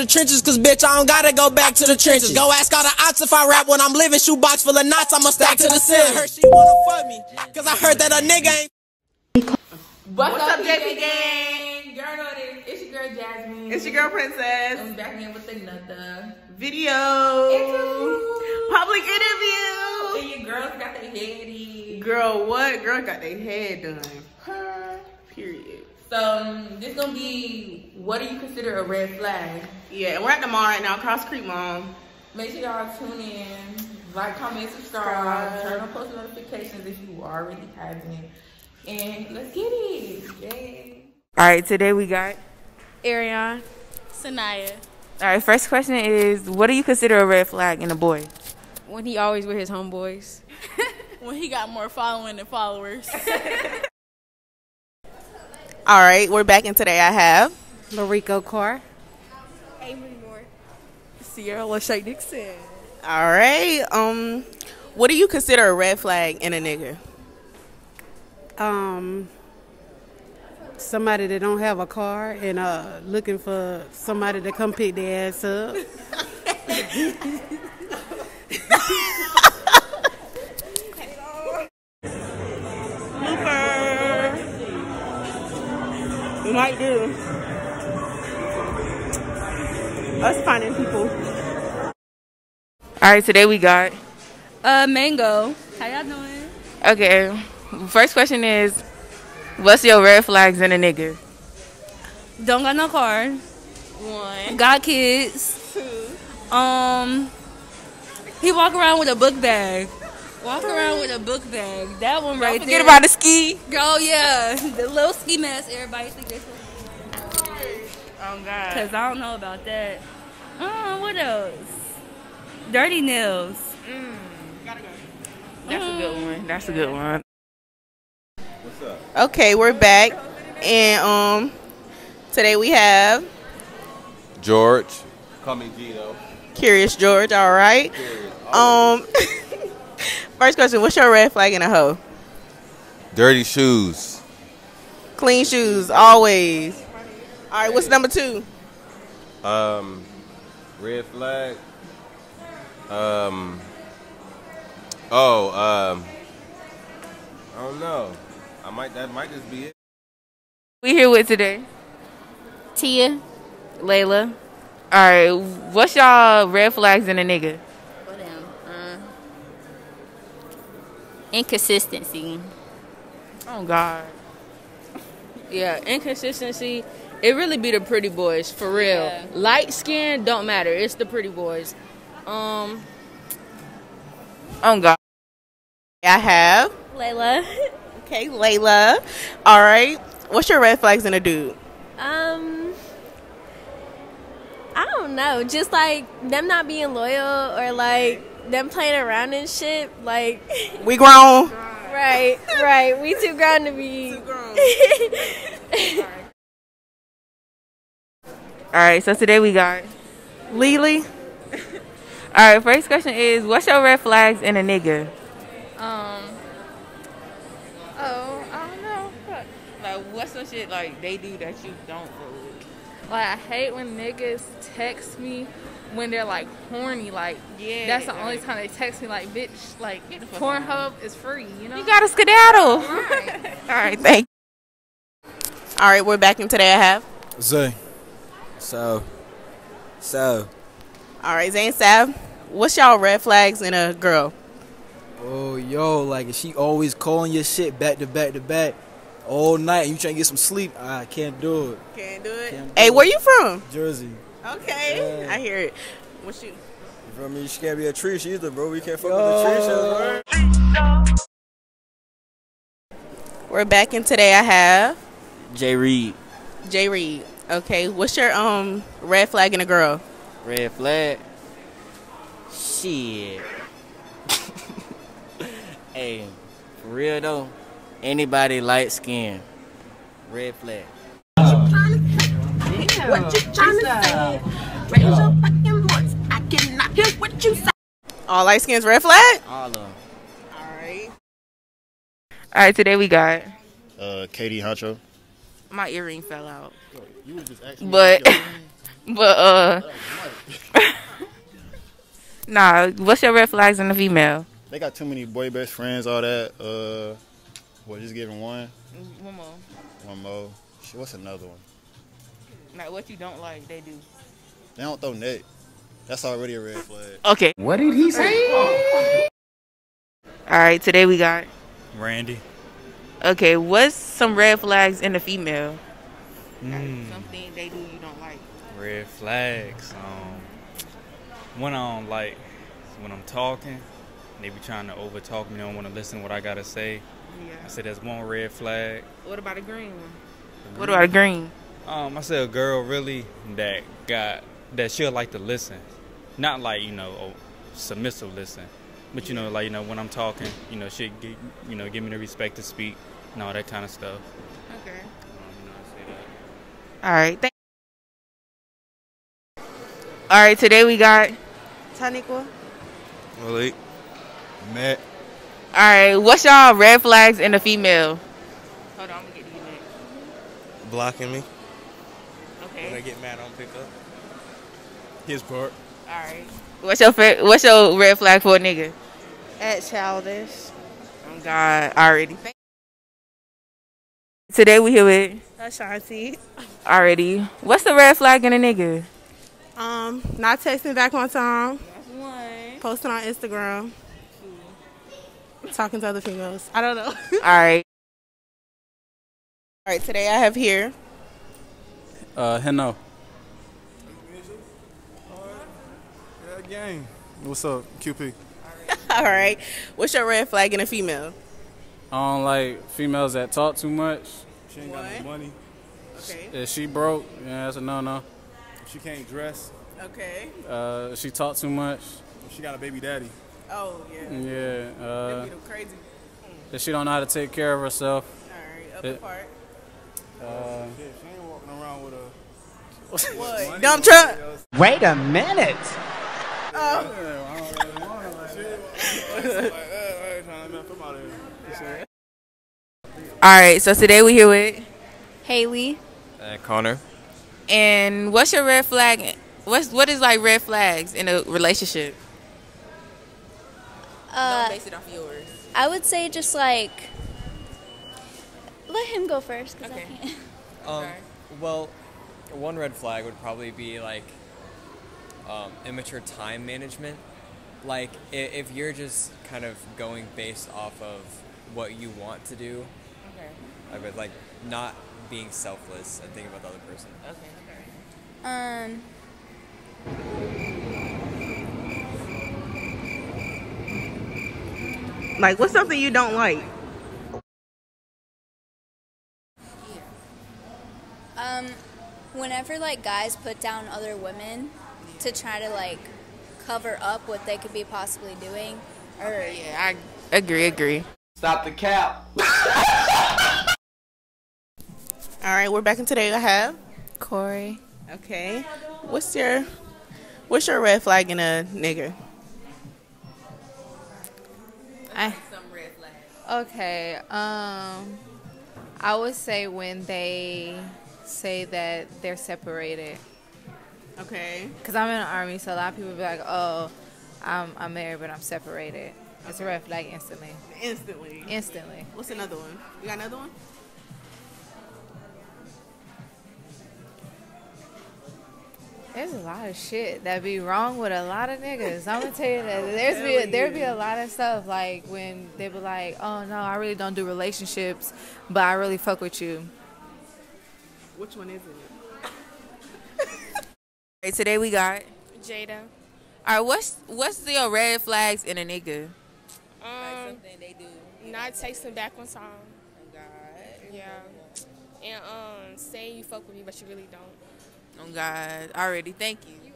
the trenches, cause bitch, I don't gotta go back to the trenches. Go ask all the ops if I rap when I'm living. Shoebox full of knots, I'ma stack to the ceiling. Heard she wanna fuck me, cause I heard that a nigga ain't. What's, What's up, up, JP JP gang? Girl, know this. It's your girl Jazmyne. It's your girl Princess. I'm back in with another Video. interview. Public interview. And your girls got their heady. Girl, what? Girl got their head done. Period. So um, this gonna be what do you consider a red flag? Yeah, and we're at the mall right now, Cross Creek Mall. Make sure y'all tune in, like, comment, subscribe, Subscribe. turn on post notifications if you already haven't. And let's get it. Yay. All right, today we got. Arion. Sanaya. All right, first question is what do you consider a red flag in a boy? When he always with his homeboys. when he got more following than followers. All right, we're back and today. I have. Mariko Carr. Avery Moore. Sierra Lachey Dixon. All right. Um, what do you consider a red flag in a nigga? Um, somebody that don't have a car and uh looking for somebody to come pick their ass up. We might do. Us finding people. All right, today we got. Uh, Mango. How y'all doing? Okay, first question is what's your red flags in a nigga? Don't got no car. One. Got kids. Two. Um, he walk around with a book bag. Walk around with a book bag. That one right Forget there. about the ski. Oh yeah, the little ski mask. Everybody think they. Oh, God. Cause I don't know about that. Uh, what else? Dirty nails. That's a good one. That's a good one. What's up? Okay, we're back, and um, today we have George. Call me Gino. Curious George. All right. Um, first question: What's your red flag in a hoe? Dirty shoes. Clean shoes, always. All right. What's number two? Um, red flag. Um. Oh, um. I don't know. I might. That might just be it. We here with today. Tia. Layla. All right, what's y'all red flags in a nigga? Inconsistency. Oh, God. Yeah, inconsistency. It really be the pretty boys for real. Yeah. Light skin don't matter. It's the pretty boys. Um, Oh, God. I have. Layla. Okay, Layla. All right. What's your red flags in a dude? Um, I don't know. Just like them not being loyal or like them playing around and shit. Like, We grown. right, right. We too grown to be. All right, so today we got. Lily. All right, first question is what's your red flags in a nigga? Um. Oh, I don't know. Fuck. Like, what's some shit like they do that you don't fuck with? Like I hate when niggas text me when they're like horny. Like Yeah, that's the only time they text me. Like bitch, like Get the fuck out of Pornhub is free. You know. You got a skedaddle. Right. All right, thank All right, we're back in today. I have. Zay. So, so, All right, Zane Sav. What's y'all red flags in a girl? oh yo, like if she always calling your shit back to back to back all night, and you trying to get some sleep, I can't do it. Can't do it. Can't do Hey, it. where you from? Jersey. Okay, Yeah. I hear it. What's you? You feel me? She can't be a tree either, bro. We can't fuck with the tree shit, We're back in today. I have Jay Reed, Jay Reed. Okay, what's your um red flag in a girl? red flag. Shit. hey, for real though, anybody light skin, red flag. What you trying to say? Raise your fucking voice. I cannot hear what you say. All light skins red flag. All of them. All right. All right, today we got. Uh, Katie Honcho. My earring fell out. You just. But But uh, nah. What's your red flags in a female? They got too many boy best friends, all that. Uh, what, just giving one? One more. One more. Shit, what's another one? Like what you don't like, they do. They don't throw net. That's already a red flag. Okay. What did he say? All right. Today we got. Randy. Okay. What's some red flags in a female? Mm, Something they do you don't like. red flags. Um, when I don't like when I'm talking, they be trying to overtalk me. They don't want to listen to what I gotta say. Yeah. I said that's one red flag. What about a green one? What about a green? Um, I said a girl really that got that she'll like to listen, not like you know a submissive listen, but you know like you know when I'm talking, you know she get you know give me the respect to speak and all that kind of stuff. Okay. Um, you know, I say that. All right. Thank- All right. Today we got. Taniqua. Malik. Matt. All right. What's y'all red flags in a female? Hold on. I'm gonna get you next. Blocking me. Okay. When I get mad, I don't pick up. His part. All right. What's your fa- What's your red flag for a nigga? At childish. Oh God, already. Today we here with Ashanti. already. What's the red flag in a nigga? Um, not texting back on time. One. Posting on Instagram. Talking to other females. I don't know. All right. All right, today I have here. Uh, Heno. Yeah, gang. What's up, QP? All right. What's your red flag in a female? I don't like females that talk too much. She ain't got no money. Okay. If she broke, yeah, that's a no-no. She can't dress. Okay. Uh, she talk too much. She got a baby daddy. Oh yeah. Yeah. Uh, Them be them crazy. If she don't know how to take care of herself. All right. Upper it- part. Uh, Shit, she ain't walking around with a. What? Dump truck. Wait a minute. All right. So today we here with Haley. Uh, Connor. and what's your red flag? What's what is like red flags in a relationship? Uh, Don't base it off yours. I would say just like let him go first. 'cause I can't. Um, well, one red flag would probably be like um, immature time management. Like if you're just kind of going based off of what you want to do, Okay. like with like not being selfless and thinking about the other person. Okay. Um. Like, what's something you don't like? Um, whenever like guys put down other women to try to like cover up what they could be possibly doing, or yeah, I agree, agree. Stop the cap. All right, we're back in today. I have Corey. Okay. What's your What's your red flag in a nigga? I, okay. Um, I would say when they say that they're separated. Okay. Because I'm in the army, so a lot of people be like, "Oh, I'm I'm married, but I'm separated." It's a red flag instantly. Instantly. Instantly. What's another one? You got another one? There's a lot of shit that be wrong with a lot of niggas. I'm gonna tell you that there's be there be a lot of stuff like when they be like, "Oh no, I really don't do relationships, but I really fuck with you." Which one is it? Hey, today we got. Jada. All right, what's what's your red flags in a nigga? Um, they do. not texting back on time. Oh God. Yeah. And um, saying you fuck with me, but you really don't. Oh God. Already. Thank you.